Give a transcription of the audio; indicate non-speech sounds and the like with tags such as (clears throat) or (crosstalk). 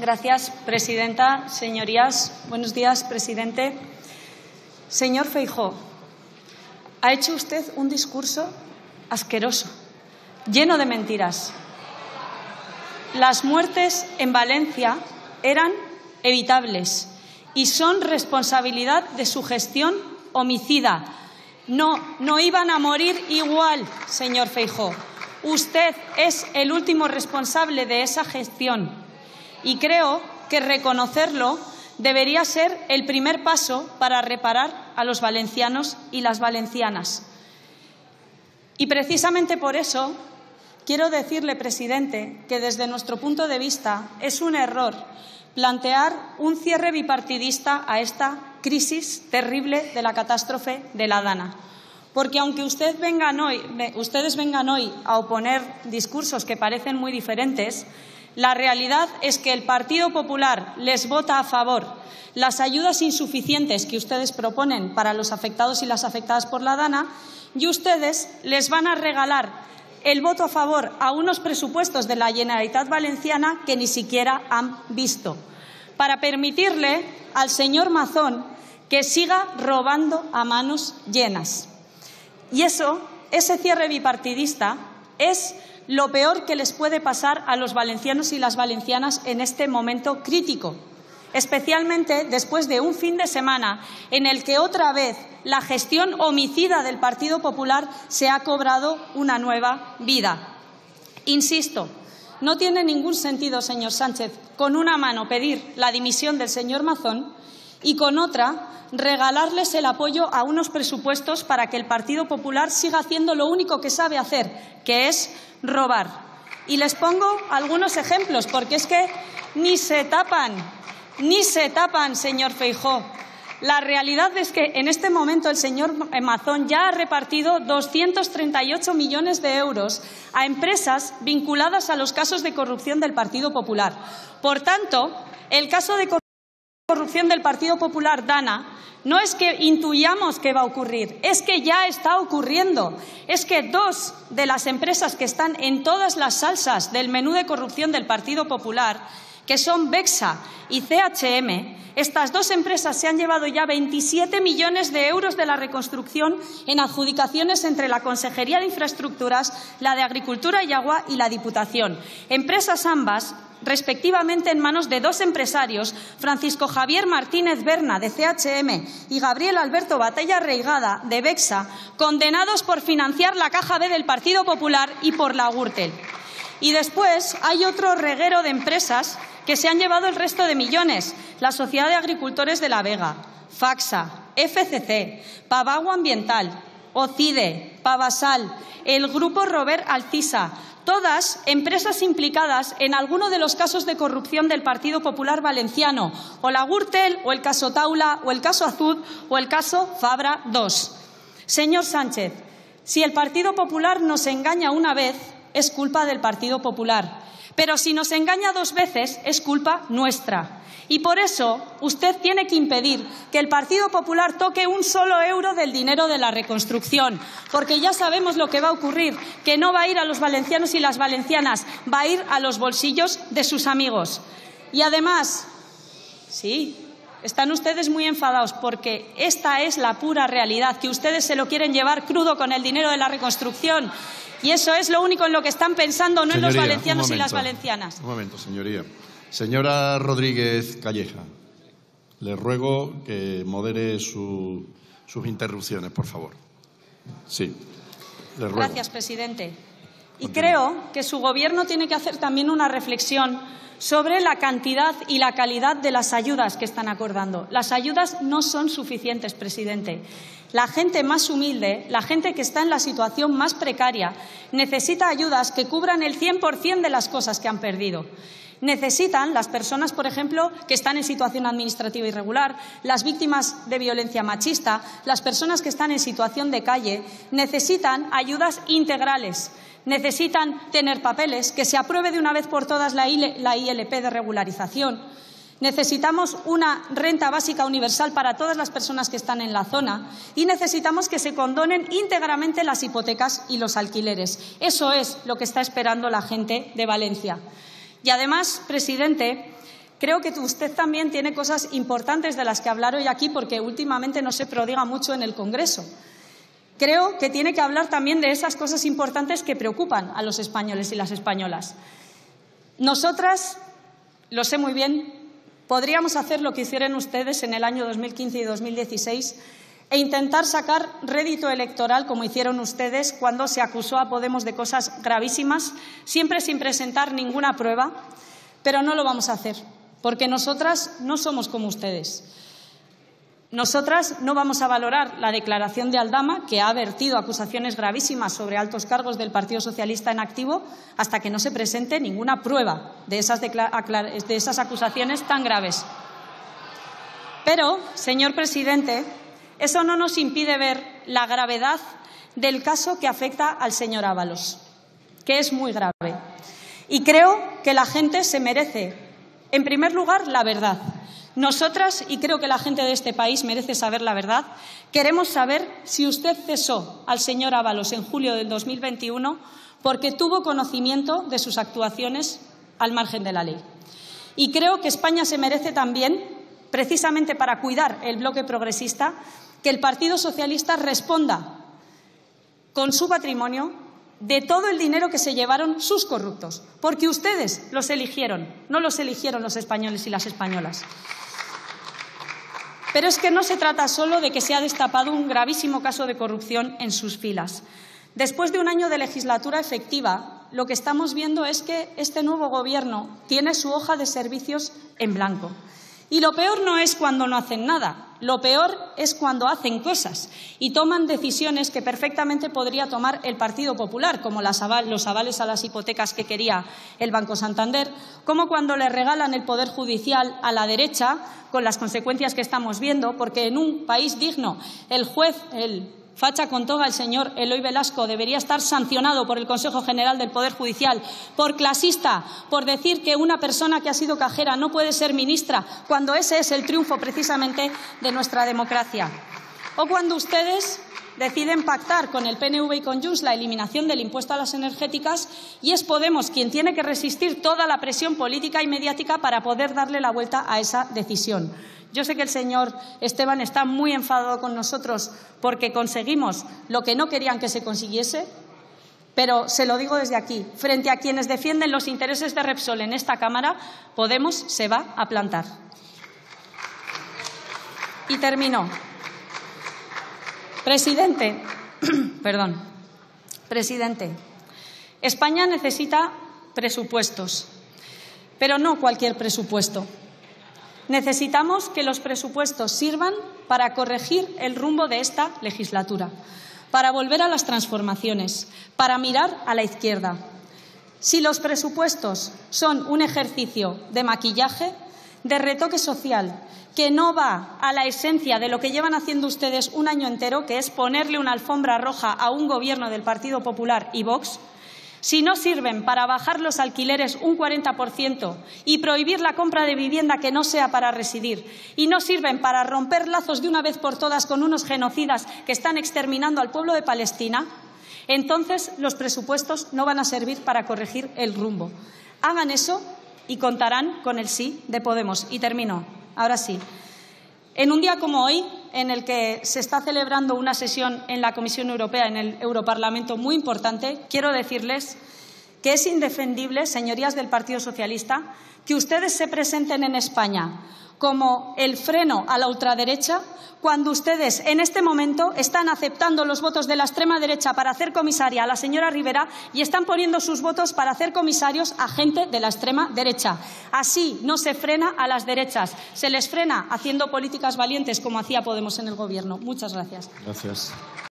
Gracias, presidenta. Señorías, buenos días, presidente. Señor Feijó, ha hecho usted un discurso asqueroso, lleno de mentiras. Las muertes en Valencia eran evitables y son responsabilidad de su gestión homicida. No, no iban a morir igual, señor Feijó. Usted es el último responsable de esa gestión y creo que reconocerlo debería ser el primer paso para reparar a los valencianos y las valencianas. Y precisamente por eso quiero decirle, presidente, que desde nuestro punto de vista es un error plantear un cierre bipartidista a esta crisis terrible de la catástrofe de la Dana. Porque aunque ustedes vengan hoy a oponer discursos que parecen muy diferentes, la realidad es que el Partido Popular les vota a favor las ayudas insuficientes que ustedes proponen para los afectados y las afectadas por la Dana y ustedes les van a regalar el voto a favor a unos presupuestos de la Generalitat Valenciana que ni siquiera han visto, para permitirle al señor Mazón que siga robando a manos llenas. Y eso, ese cierre bipartidista, es lo peor que les puede pasar a los valencianos y las valencianas en este momento crítico, especialmente después de un fin de semana en el que otra vez la gestión homicida del Partido Popular se ha cobrado una nueva vida. Insisto, no tiene ningún sentido, señor Sánchez, con una mano pedir la dimisión del señor Mazón y con otra regalarles el apoyo a unos presupuestos para que el Partido Popular siga haciendo lo único que sabe hacer, que es robar. Y les pongo algunos ejemplos, porque es que ni se tapan, ni se tapan, señor Feijó. La realidad es que en este momento el señor Mazón ya ha repartido 238 millones de euros a empresas vinculadas a los casos de corrupción del Partido Popular. Por tanto, el caso de corrupción del Partido Popular Dana no es que intuyamos que va a ocurrir, es que ya está ocurriendo. Es que dos de las empresas que están en todas las salsas del menú de corrupción del Partido Popular, que son Bexa y CHM, estas dos empresas se han llevado ya 27 millones de euros de la reconstrucción en adjudicaciones entre la Consejería de Infraestructuras, la de Agricultura y Agua y la Diputación. Empresas ambas respectivamente en manos de dos empresarios, Francisco Javier Martínez Berna, de CHM, y Gabriel Alberto Batalla Reigada, de Bexa, condenados por financiar la Caja B del Partido Popular y por la Gürtel. Y después hay otro reguero de empresas que se han llevado el resto de millones, la Sociedad de Agricultores de la Vega, Faxa, FCC, Pavago Ambiental, OCIDE, Pavasal, el Grupo Robert Alcisa, todas empresas implicadas en alguno de los casos de corrupción del Partido Popular Valenciano, o la Gürtel, o el caso Taula, o el caso Azud, o el caso Fabra II. Señor Sánchez, si el Partido Popular nos engaña una vez, es culpa del Partido Popular. Pero si nos engaña dos veces, es culpa nuestra. Y por eso usted tiene que impedir que el Partido Popular toque un solo euro del dinero de la reconstrucción, porque ya sabemos lo que va a ocurrir, que no va a ir a los valencianos y las valencianas, va a ir a los bolsillos de sus amigos. Y además, sí, están ustedes muy enfadados porque esta es la pura realidad, que ustedes se lo quieren llevar crudo con el dinero de la reconstrucción. Y eso es lo único en lo que están pensando, no en los valencianos y las valencianas. Un momento, señoría. Señora Rodríguez Calleja, le ruego que modere sus interrupciones, por favor. Sí. Le ruego. Gracias, presidente. Y creo que su Gobierno tiene que hacer también una reflexión sobre la cantidad y la calidad de las ayudas que están acordando. Las ayudas no son suficientes, presidente. La gente más humilde, la gente que está en la situación más precaria, necesita ayudas que cubran el 100% de las cosas que han perdido necesitan las personas, por ejemplo, que están en situación administrativa irregular, las víctimas de violencia machista, las personas que están en situación de calle, necesitan ayudas integrales. Necesitan tener papeles, que se apruebe de una vez por todas la ILP de regularización. Necesitamos una renta básica universal para todas las personas que están en la zona y necesitamos que se condonen íntegramente las hipotecas y los alquileres. Eso es lo que está esperando la gente de Valencia. Y además, presidente, Creo que usted también tiene cosas importantes de las que hablar hoy aquí porque últimamente no se prodiga mucho en el Congreso. Creo que tiene que hablar también de esas cosas importantes que preocupan a los españoles y las españolas. Nosotras, lo sé muy bien, podríamos hacer lo que hicieron ustedes en el año 2015 y 2016 e intentar sacar rédito electoral, como hicieron ustedes cuando se acusó a Podemos de cosas gravísimas, siempre sin presentar ninguna prueba, pero no lo vamos a hacer porque nosotras no somos como ustedes. Nosotras no vamos a valorar la declaración de Aldama, que ha vertido acusaciones gravísimas sobre altos cargos del Partido Socialista en activo, hasta que no se presente ninguna prueba de esas, de esas acusaciones tan graves. Pero, señor presidente, eso no nos impide ver la gravedad del caso que afecta al señor Ábalos, que es muy grave. Y creo que la gente se merece en primer lugar, la verdad. Nosotras, y creo que la gente de este país merece saber la verdad, queremos saber si usted cesó al señor Ábalos en julio del 2021 porque tuvo conocimiento de sus actuaciones al margen de la ley. Y creo que España se merece también, precisamente para cuidar el bloque progresista, que el Partido Socialista responda con su patrimonio de todo el dinero que se llevaron sus corruptos, porque ustedes los eligieron, no los eligieron los españoles y las españolas. Pero es que no se trata solo de que se ha destapado un gravísimo caso de corrupción en sus filas. Después de un año de legislatura efectiva, lo que estamos viendo es que este nuevo Gobierno tiene su hoja de servicios en blanco. Y lo peor no es cuando no hacen nada, lo peor es cuando hacen cosas y toman decisiones que perfectamente podría tomar el Partido Popular, como los avales a las hipotecas que quería el Banco Santander, como cuando le regalan el Poder Judicial a la derecha, con las consecuencias que estamos viendo, porque en un país digno el juez, el facha con toga el señor Eloy Velasco debería estar sancionado por el Consejo General del Poder Judicial por clasista, por decir que una persona que ha sido cajera no puede ser ministra, cuando ese es el triunfo precisamente de nuestra democracia. O cuando ustedes deciden pactar con el PNV y con Junts la eliminación del impuesto a las energéticas y es Podemos quien tiene que resistir toda la presión política y mediática para poder darle la vuelta a esa decisión. Yo sé que el señor Esteban está muy enfadado con nosotros porque conseguimos lo que no querían que se consiguiese, pero se lo digo desde aquí, frente a quienes defienden los intereses de Repsol en esta Cámara, Podemos se va a plantar. Y termino. Presidente, (clears throat) perdón, presidente, España necesita presupuestos, pero no cualquier presupuesto. Necesitamos que los presupuestos sirvan para corregir el rumbo de esta legislatura, para volver a las transformaciones, para mirar a la izquierda. Si los presupuestos son un ejercicio de maquillaje, de retoque social, que no va a la esencia de lo que llevan haciendo ustedes un año entero, que es ponerle una alfombra roja a un gobierno del Partido Popular y Vox, si no sirven para bajar los alquileres un 40% y prohibir la compra de vivienda que no sea para residir, y no sirven para romper lazos de una vez por todas con unos genocidas que están exterminando al pueblo de Palestina, entonces los presupuestos no van a servir para corregir el rumbo. Hagan eso y contarán con el sí de Podemos. Y termino. Ahora sí. En un día como hoy, en el que se está celebrando una sesión en la Comisión Europea, en el Europarlamento, muy importante, quiero decirles que es indefendible, señorías del Partido Socialista, que ustedes se presenten en España como el freno a la ultraderecha cuando ustedes en este momento están aceptando los votos de la extrema derecha para hacer comisaria a la señora Rivera y están poniendo sus votos para hacer comisarios a gente de la extrema derecha. Así no se frena a las derechas, se les frena haciendo políticas valientes como hacía Podemos en el Gobierno. Muchas gracias. Gracias.